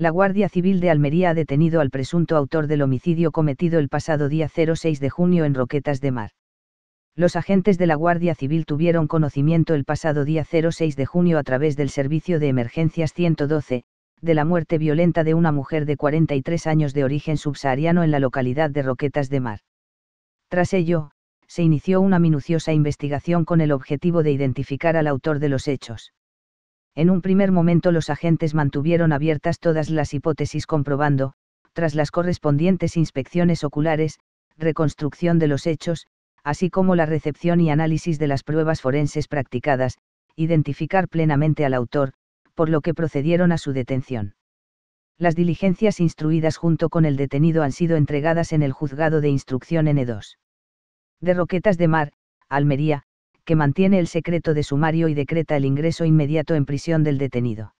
La Guardia Civil de Almería ha detenido al presunto autor del homicidio cometido el pasado día 06 de junio en Roquetas de Mar. Los agentes de la Guardia Civil tuvieron conocimiento el pasado día 06 de junio a través del Servicio de Emergencias 112, de la muerte violenta de una mujer de 43 años de origen subsahariano en la localidad de Roquetas de Mar. Tras ello, se inició una minuciosa investigación con el objetivo de identificar al autor de los hechos. En un primer momento los agentes mantuvieron abiertas todas las hipótesis comprobando, tras las correspondientes inspecciones oculares, reconstrucción de los hechos, así como la recepción y análisis de las pruebas forenses practicadas, identificar plenamente al autor, por lo que procedieron a su detención. Las diligencias instruidas junto con el detenido han sido entregadas en el juzgado de instrucción N2. De Roquetas de Mar, Almería, que mantiene el secreto de sumario y decreta el ingreso inmediato en prisión del detenido.